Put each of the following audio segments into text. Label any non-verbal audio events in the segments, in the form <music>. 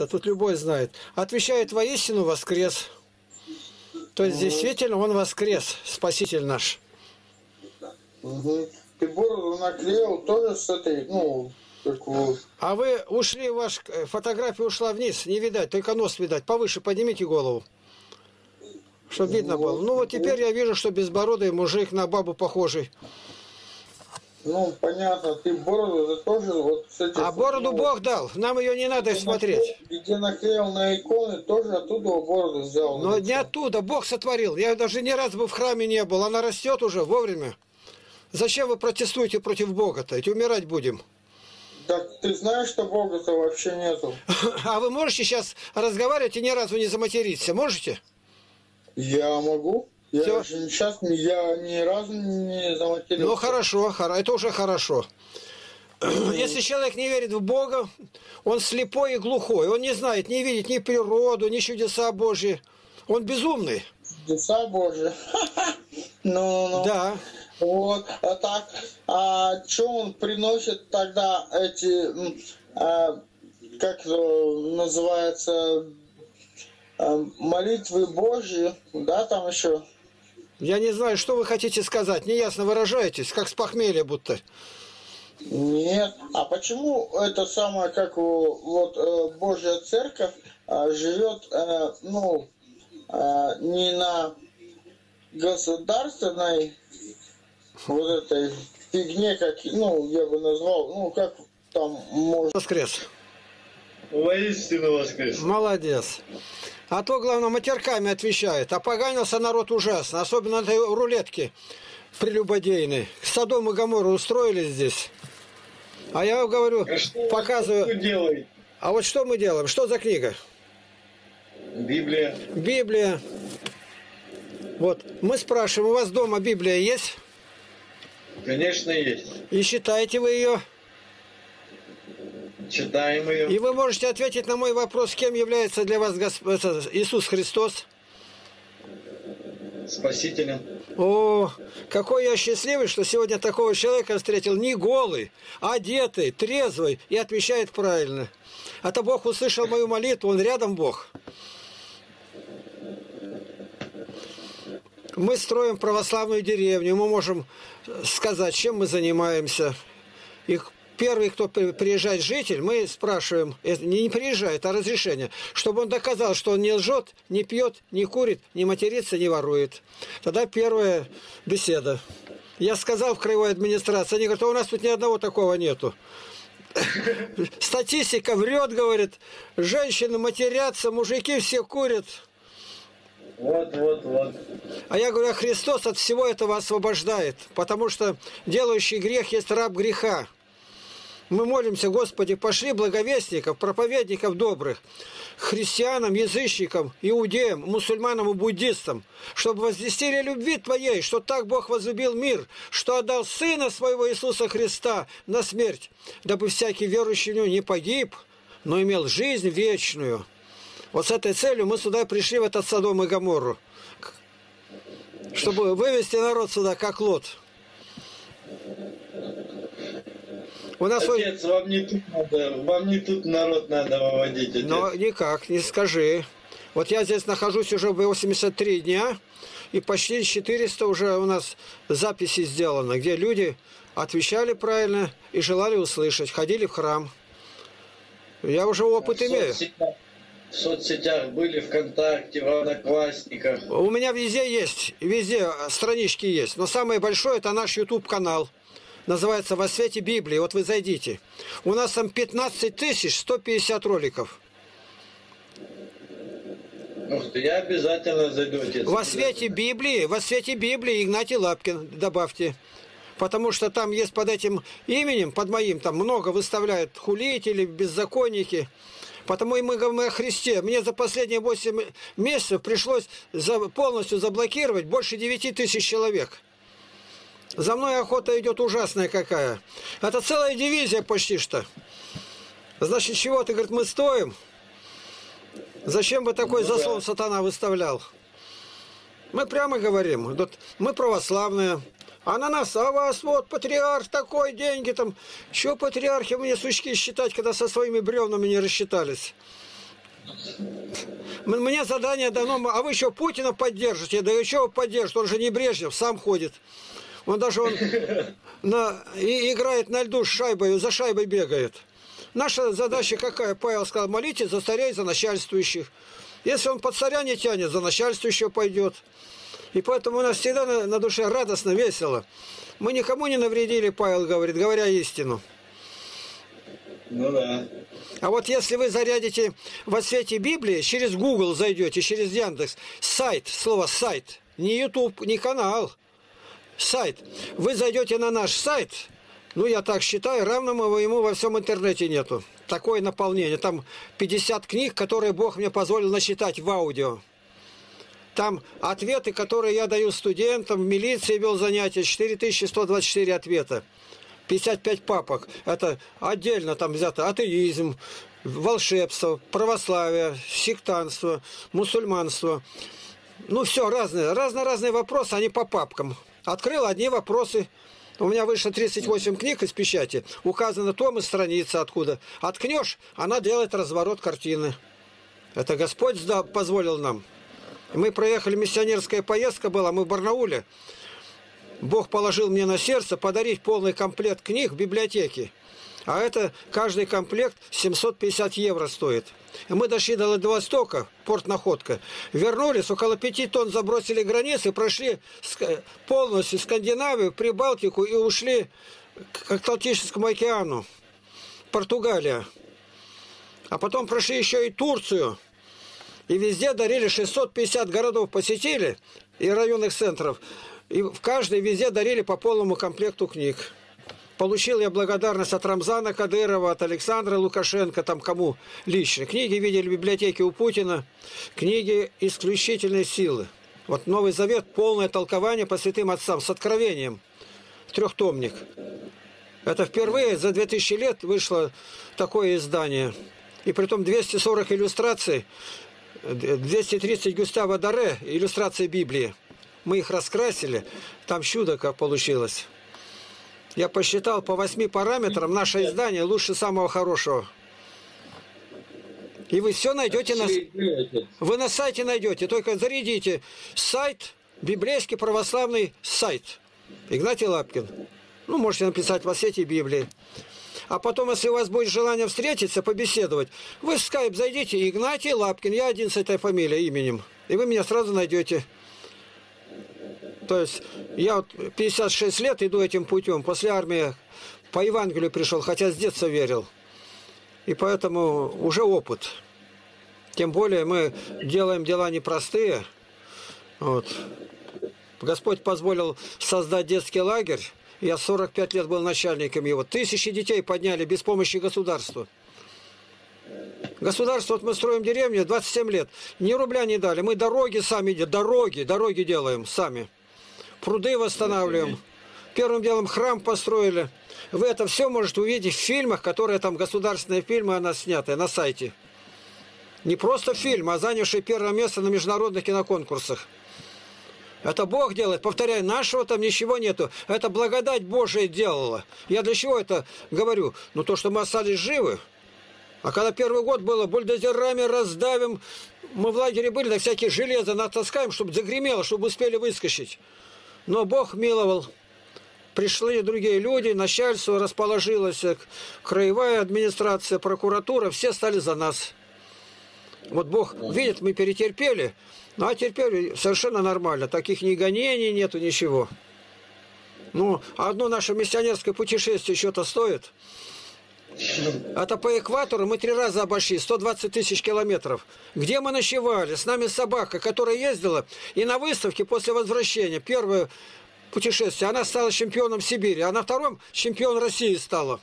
знает-то, тут любой знает. Отвечает воистину воскрес. То есть действительно он воскрес, Спаситель наш. Угу. Ты бороду наклеил тоже с этой, ну, такую... А вы ушли, ваш э, фотография ушла вниз, не видать, только нос видать. Повыше поднимите голову. Чтобы видно было. Ну вот теперь я вижу, что безбородый мужик на бабу похожий. Ну, понятно, ты бороду это тоже вот с этих... А бороду Бог дал, нам ее не надо где смотреть. наклеил- Где наклеил на иконы, тоже оттуда бороду взял. Но не оттуда, Бог сотворил. Я даже ни разу бы в храме не был, она растет уже вовремя. Зачем вы протестуете против Бога-то? Ведь умирать будем. Так ты знаешь, что Бога-то вообще нету? <laughs> А вы можете сейчас разговаривать и ни разу не заматериться? Можете? Я могу. Я Всё. же сейчас я ни разу не заматерился. Ну хорошо, хоро- это уже хорошо. <clears throat> Если человек не верит в Бога, он слепой и глухой, он не знает, не видит ни природу, ни чудеса Божьи. Он безумный. Чудеса Божьи. <laughs> Ну, ну, Да. Вот, а так, а что он приносит тогда эти, а, как называется, а, молитвы Божьи, да, там еще? Я не знаю, что вы хотите сказать. Неясно выражаетесь, как с похмелья будто. Нет. А почему это самое, как вот э, Божья Церковь а, живет, э, ну, а, не на государственной вот этой фигне, как, ну, я бы назвал, ну, как там можно... Воскрес. Воистину воскрес. Молодец. А то, главное, матерками отвечает. Опоганился народ ужасно. Особенно на этой рулетке прелюбодейной. Содом и Гоморру устроили здесь. А я говорю, А что показываю. тут делаете? А вот что мы делаем? Что за книга? Библия. Библия. Вот, мы спрашиваем, у вас дома Библия есть? Конечно, есть. И читаете вы ее? Читаем ее. И вы можете ответить на мой вопрос, кем является для вас Госп- Иисус Христос? Спасителем. О, какой я счастливый, что сегодня такого человека встретил не голый, а одетый, трезвый и отвечает правильно. Это Бог услышал мою молитву, Он рядом Бог. Мы строим православную деревню, мы можем сказать, чем мы занимаемся. И первый, кто при- приезжает житель, мы спрашиваем, не не приезжает, а разрешение, чтобы он доказал, что он не лжет, не пьет, не курит, не матерится, не ворует. Тогда первая беседа. Я сказал в краевой администрации, они говорят, а у нас тут ни одного такого нету. <laughs> Статистика врет, говорит, женщины матерятся, мужики все курят. Вот, вот, вот. А я говорю, а Христос от всего этого освобождает, потому что делающий грех есть раб греха. Мы молимся, Господи, пошли благовестников, проповедников добрых, христианам, язычникам, иудеям, мусульманам и буддистам, чтобы возвестили о любви Твоей, что так Бог возлюбил мир, что отдал Сына Своего Иисуса Христа на смерть, дабы всякий верующий в Него не погиб, но имел жизнь вечную. Вот с этой целью мы сюда пришли, в этот Содом и Гоморру, чтобы вывести народ сюда, как лот. У нас Отец, вам не тут надо, вам не тут народ надо выводить, отец. Но никак, не скажи. Вот я здесь нахожусь уже 83 дня, и почти 400 уже у нас записи сделано, где люди отвечали правильно и желали услышать, ходили в храм. Я уже опыт в имею. соцсетях, в соцсетях были, ВКонтакте, в Одноклассниках. У меня везде есть, везде странички есть. Но самое большое это наш YouTube канал. Называется «Во свете Библии». Вот вы зайдите. У нас там 15 тысяч 150 роликов. Ты, я обязательно зайду, отец. Во свете Библии, во свете Библии Игнатий Лапкин добавьте. Потому что там есть под этим именем, под моим, там много выставляют хулители, беззаконники. Потому и мы говорим о Христе. Мне за последние 8 месяцев пришлось полностью заблокировать больше 9 тысяч человек. За мной охота идет ужасная какая. Это целая дивизия почти что. Значит, чего ты, говорит, мы стоим? Зачем бы такой Ну да. заслон сатана выставлял? Мы прямо говорим, вот мы православные, а на нас, а вас вот патриарх такой, деньги там. Чего патриархи мне сучки считать, когда со своими бревнами не рассчитались? Мне задание дано, а вы еще Путина поддержите, да еще поддержит, он же не Брежнев, сам ходит. Он даже он на, и играет на льду с шайбой, за шайбой бегает. Наша задача какая? Павел сказал, молитесь за царей, за начальствующих. Если он под царя не тянет, за начальствующего пойдет. И поэтому у нас всегда на, на душе радостно, весело. Мы никому не навредили, Павел говорит, говоря истину. Ну да. А вот если вы зарядите во свете Библии, через Google зайдете, через Яндекс, сайт, слово сайт, не YouTube, не канал, сайт. Вы зайдете на наш сайт, ну я так считаю, равного ему во всем интернете нету. Такое наполнение. Там 50 книг, которые Бог мне позволил насчитать в аудио. Там ответы, которые я даю студентам, в милиции вел занятия, 4124 ответа. 55 папок. Это отдельно там взято атеизм, волшебство, православие, сектанство, мусульманство. Ну, все разные. Разно-разные вопросы, они по папкам. Открыл одни вопросы. У меня вышло 38 книг из печати. Указано том и страница откуда. Откнешь, она делает разворот картины. Это Господь позволил нам. Мы проехали, миссионерская поездка была, мы в Барнауле. Бог положил мне на сердце подарить полный комплект книг в библиотеке. А это каждый комплект 750 евро стоит. И мы дошли до Владивостока, порт Находка. Вернулись, около пяти тонн забросили границы, прошли полностью Скандинавию, Прибалтику и ушли к Атлантическому океану. Португалия. А потом прошли еще и Турцию. И везде дарили 650 городов посетили и районных центров. И в каждой везде дарили по полному комплекту книг. Получил я благодарность от Рамзана Кадырова, от Александра Лукашенко, там кому лично. Книги видели в библиотеке у Путина, книги исключительной силы. Вот Новый Завет, полное толкование по святым отцам, с откровением. Трехтомник. Это впервые за 2000 лет вышло такое издание. И при том 240 иллюстраций, 230 Густава Даре, иллюстрации Библии. Мы их раскрасили, там чудо как получилось. Я посчитал по восьми параметрам наше издание лучше самого хорошего. И вы все найдете на... Вы на сайте найдете, только зарядите сайт, библейский православный сайт. Игнатий Лапкин. Ну, можете написать во сети Библии. А потом, если у вас будет желание встретиться, побеседовать, вы в скайп зайдите, Игнатий Лапкин, я один с этой фамилией, именем. И вы меня сразу найдете. То есть я вот 56 лет иду этим путем. После армии по Евангелию пришел, хотя с детства верил. И поэтому уже опыт. Тем более мы делаем дела непростые. Вот. Господь позволил создать детский лагерь. Я 45 лет был начальником его. Тысячи детей подняли без помощи государства. Государство, вот мы строим деревню 27 лет. Ни рубля не дали. Мы дороги сами, дороги, дороги делаем сами пруды восстанавливаем. Первым делом храм построили. Вы это все можете увидеть в фильмах, которые там государственные фильмы, она снятая на сайте. Не просто фильм, а занявший первое место на международных киноконкурсах. Это Бог делает. Повторяю, нашего там ничего нету. Это благодать Божия делала. Я для чего это говорю? Ну, то, что мы остались живы. А когда первый год было, бульдозерами раздавим, мы в лагере были, да всякие железо натаскаем, чтобы загремело, чтобы успели выскочить. Но Бог миловал. Пришли другие люди, начальство расположилось, краевая администрация, прокуратура, все стали за нас. Вот Бог видит, мы перетерпели, ну а терпели совершенно нормально. Таких ни гонений нету, ничего. Ну, одно наше миссионерское путешествие что-то стоит. Это по экватору мы три раза обошли, 120 тысяч километров. Где мы ночевали? С нами собака, которая ездила. И на выставке после возвращения, первое путешествие, она стала чемпионом Сибири, а на втором чемпион России стала.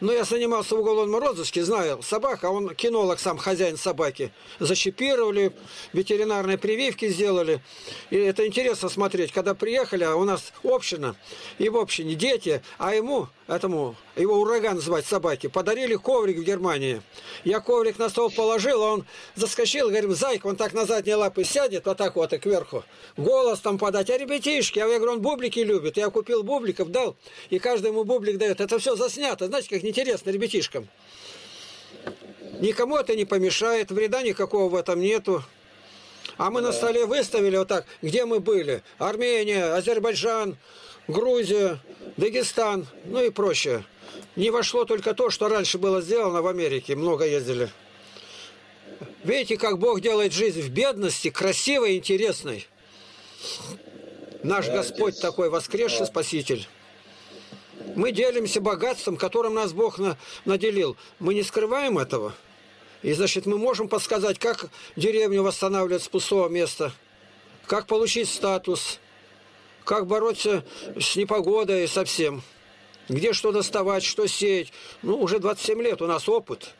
Но я занимался в уголовном розыске, знаю, собака, он кинолог сам, хозяин собаки. Защипировали, ветеринарные прививки сделали. И это интересно смотреть, когда приехали, а у нас община, и в общине дети, а ему, этому его ураган звать собаки, подарили коврик в Германии. Я коврик на стол положил, а он заскочил, говорим, зайка, он так на задние лапы сядет, вот так вот и кверху. Голос там подать, а ребятишки, а я говорю, он бублики любит. Я купил бубликов, дал, и каждый ему бублик дает. Это все заснято, знаете, как интересно ребятишкам. Никому это не помешает, вреда никакого в этом нету. А мы на столе выставили вот так, где мы были. Армения, Азербайджан, Грузия, Дагестан, ну и прочее. Не вошло только то, что раньше было сделано в Америке. Много ездили. Видите, как Бог делает жизнь в бедности, красивой, интересной. Наш Да, Господь Отец. такой воскресший Да. Спаситель. Мы делимся богатством, которым нас Бог на- наделил. Мы не скрываем этого. И значит, мы можем подсказать, как деревню восстанавливать с пустого места, как получить статус, как бороться с непогодой и со всем. Где что доставать, что сеять. Ну, уже 27 лет у нас опыт.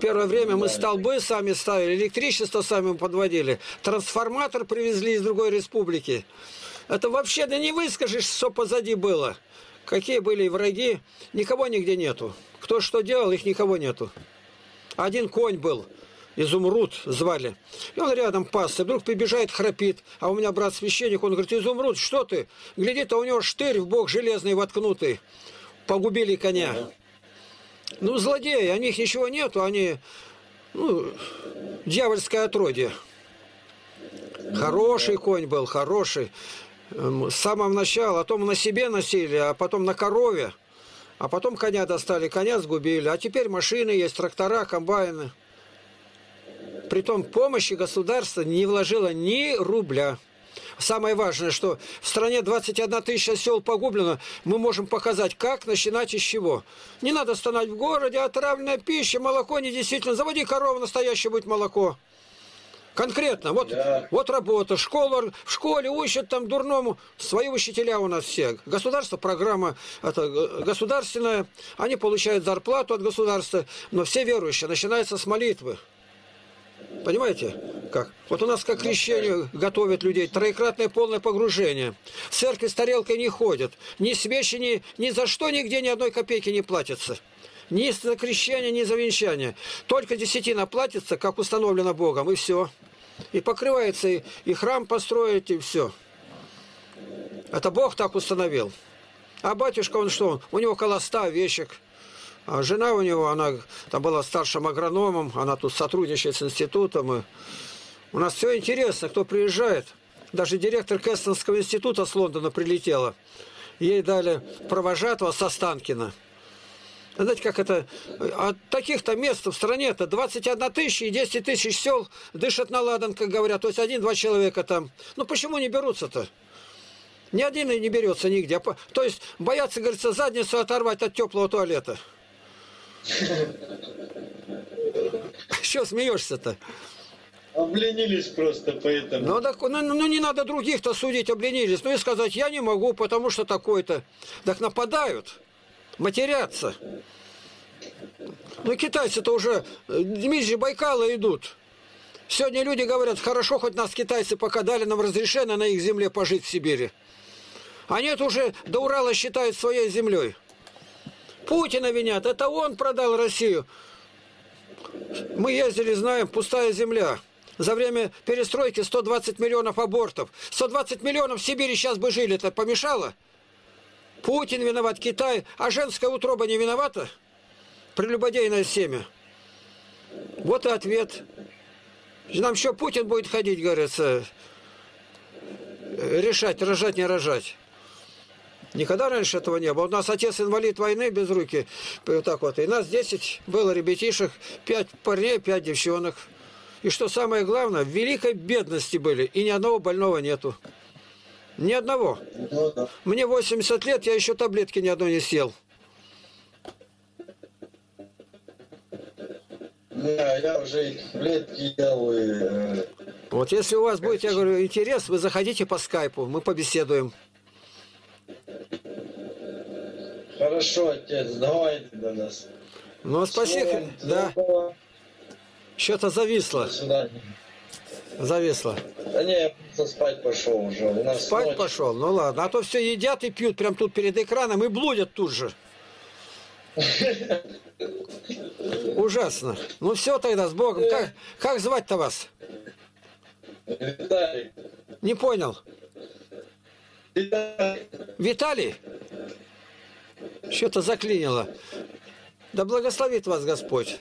Первое время мы столбы сами ставили, электричество сами подводили, трансформатор привезли из другой республики. Это вообще, да не выскажешь, что позади было. Какие были враги, никого нигде нету. Кто что делал, их никого нету. Один конь был, Изумруд звали. И он рядом пасся, вдруг прибежает, храпит. А у меня брат священник, он говорит, Изумруд, что ты? Гляди-то, у него штырь в бок железный воткнутый. Погубили коня. Ну, злодеи, о них ничего нету, они, ну, дьявольское отродье. Хороший конь был, хороший. Эм, С самого начала, а потом на себе носили, а потом на корове. А потом коня достали, коня сгубили. А теперь машины есть, трактора, комбайны. Притом помощи государство не вложило ни рубля. Самое важное, что в стране 21 тысяча сел погублено, мы можем показать, как начинать и с чего. Не надо стонать в городе, отравленная пища, молоко не действительно. Заводи корову, настоящее будет молоко. Конкретно, вот, Да. вот работа, школа, в школе учат там дурному, свои учителя у нас все. Государство, программа это, государственная, они получают зарплату от государства, но все верующие, начинается с молитвы. Понимаете, как? Вот у нас как крещению готовят людей, троекратное полное погружение. В церковь с тарелкой не ходят. Ни свечи, ни, ни за что нигде ни одной копейки не платится. Ни за крещение, ни за венчание. Только десятина платится, как установлено Богом, и все. И покрывается, и, и храм построить, и все. Это Бог так установил. А батюшка, он что? У него около ста овечек. А жена у него, она там была старшим агрономом, она тут сотрудничает с институтом. И у нас все интересно, кто приезжает. Даже директор Кэстонского института с Лондона прилетела. Ей дали провожатого со Станкина. Знаете, как это... От таких-то мест в стране-то 21 тысяча и 10 тысяч сел дышат на ладан, как говорят. То есть один-два человека там. Ну почему не берутся-то? Ни один и не берется нигде. А То есть боятся, говорится, задницу оторвать от теплого туалета. Что смеешься-то? Обленились просто поэтому. Ну, так, ну, ну, не надо других-то судить, обленились. Ну и сказать, я не могу, потому что такой-то. Так нападают, матерятся. Ну, китайцы-то уже ниже Байкала идут. Сегодня люди говорят, хорошо, хоть нас китайцы пока дали нам разрешение на их земле пожить в Сибири. Они это уже до Урала считают своей землей. Путина винят, это он продал Россию. Мы ездили, знаем, пустая земля. За время перестройки 120 миллионов абортов. 120 миллионов в Сибири сейчас бы жили. Это помешало? Путин виноват, Китай. А женская утроба не виновата? Прелюбодейное семя. Вот и ответ. Нам еще Путин будет ходить, говорится, решать, рожать, не рожать. Никогда раньше этого не было. У нас отец инвалид войны без руки. Вот так вот. И нас 10 было ребятишек, 5 парней, 5 девчонок. И что самое главное, в великой бедности были. И ни одного больного нету. Ни одного. Мне 80 лет, я еще таблетки ни одной не съел. Да, я уже и таблетки ел, и... э, Вот если у вас будет, я говорю, интерес, вы заходите по скайпу, мы побеседуем. Хорошо, отец, давайте до нас. Ну, спасибо. Всего вам Да, что-то зависло. До свидания. Зависло. Да не, я просто спать пошел уже. У нас Спать ночь. пошел? Ну ладно. А то все едят и пьют прям тут перед экраном и блудят тут же. <laughs> Ужасно. Ну все тогда, с Богом. Как, как звать-то вас? Виталий. Не понял. Виталий. Что-то заклинило. Да благословит вас Господь.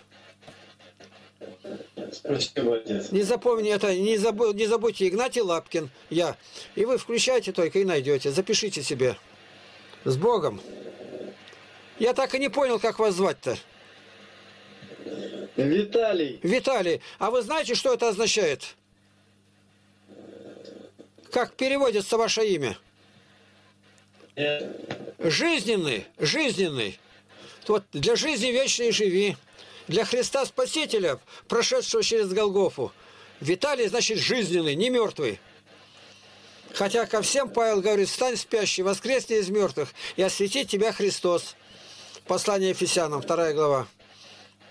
Спасибо, отец. Не запомни это, не, забу- не забудьте, Игнатий Лапкин, я. И вы включайте только и найдете. Запишите себе. С Богом. Я так и не понял, как вас звать-то. Виталий, Виталий, а вы знаете, что это означает? Как переводится ваше имя? Жизненный, жизненный. Вот для жизни вечной живи. Для Христа Спасителя, прошедшего через Голгофу. Виталий значит жизненный, не мертвый. Хотя ко всем Павел говорит, стань спящий, воскресни из мертвых, и осветит тебя Христос. Послание Ефесянам, 2 глава,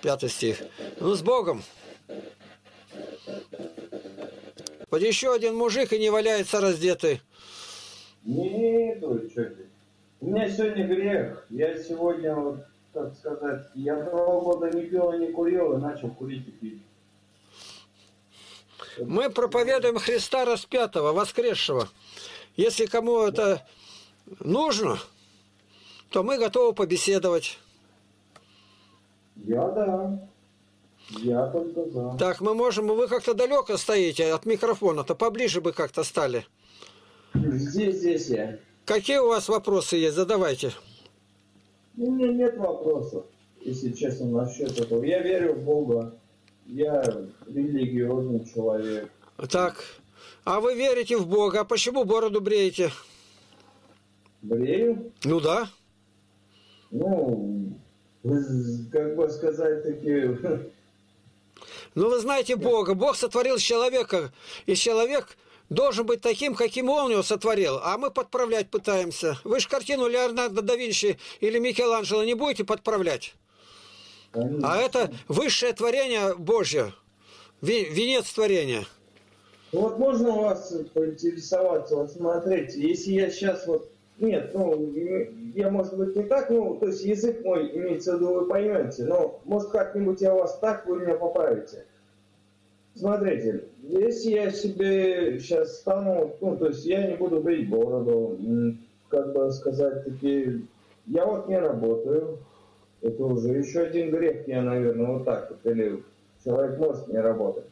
5 стих. Ну, с Богом. Вот еще один мужик и не валяется раздетый. Ты. У меня сегодня грех. Я сегодня, вот, так сказать, я два года не пил и не курил, и начал курить и пить. Мы проповедуем Христа распятого, воскресшего. Если кому это нужно, то мы готовы побеседовать. Я да. Я только за. Так, мы можем, вы как-то далеко стоите от микрофона-то, поближе бы как-то стали. Здесь, здесь я. Какие у вас вопросы есть? Задавайте. У меня нет вопросов, если честно, насчет этого. Я верю в Бога. Я религиозный человек. Так, а вы верите в Бога, а почему бороду бреете? Брею. Ну да. Ну, как бы сказать, такие... <laughs> Ну вы знаете Бога, Бог сотворил человека, и человек должен быть таким, каким он его сотворил, а мы подправлять пытаемся. Вы же картину Леонардо да Винчи или Микеланджело не будете подправлять? А это высшее творение Божье, венец творения. Вот можно у вас поинтересоваться, вот смотрите, если я сейчас вот, нет, ну, я, может быть, не так, ну, то есть язык мой имеется в виду, вы поймете, но, может, как-нибудь я вас так, вы меня поправите. Смотрите, если я себе сейчас стану, ну, то есть я не буду брить бороду, как бы сказать, таки, я вот не работаю, это уже еще один грех, я, наверное, вот так вот, или человек может не работать.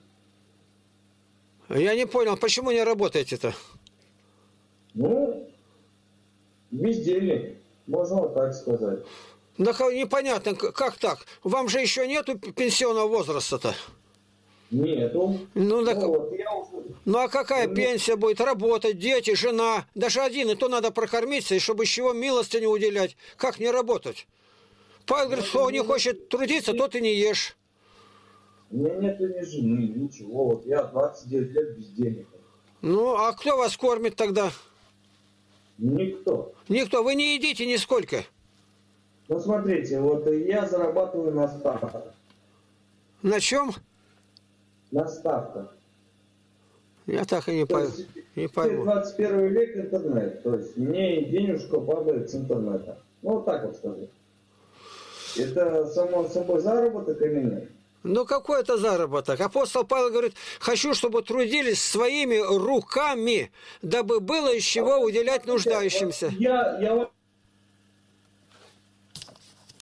Я не понял, почему не работаете-то? Ну, бездельник, можно вот так сказать. Да непонятно, как так? Вам же еще нету пенсионного возраста-то. Нету. Ну, так, Ну, вот я уже... ну а какая Ну, пенсия будет? Работать, дети, жена. Даже один, и то надо прокормиться, и чтобы еще чего милости не уделять. Как не работать? Павел говорит, кто не хочет трудиться, тот и не ешь. У меня нету ни жены, ничего. Вот я 29 лет бездельник. Ну, а кто вас кормит тогда? Никто. Никто. Вы не едите нисколько. Ну, смотрите, вот я зарабатываю на ставках. На чем? На ставках. Я так и не, То по... есть, не пойму. 21 век интернет. То есть мне денежка падает с интернета. Ну, вот так вот скажу. Это само собой заработок или нет? Ну какой это заработок? Апостол Павел говорит, хочу, чтобы трудились своими руками, дабы было из чего уделять нуждающимся. Я, я